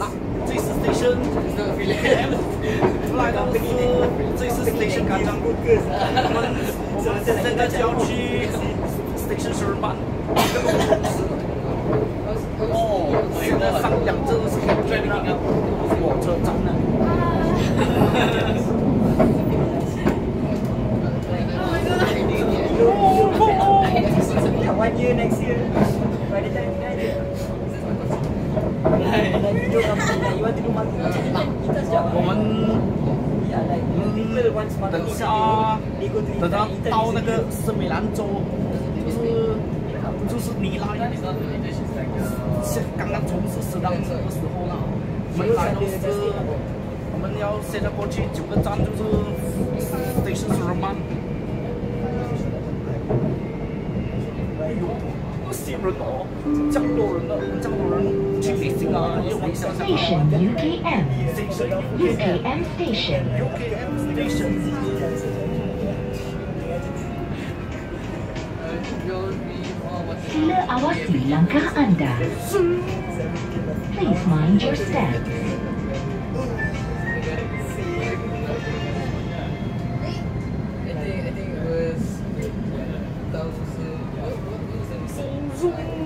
那这是 station，来到是这是 station 刚刚，我们我们现在就要去 station 十二班。哦，现在上扬州是最那个火车站了。One year next year. 我们嗯等一下啊等到到那个斯美兰州，就是就是尼拉，是刚刚从事适当这个时候呢。我们来都是我们要现在过去九个站，就是 station 十二曼。哎呦，那些人哦，这么多人呢，Station UKM. UKM station. UKM station. Sila awasi langkah anda. Please mind your steps. Zoom.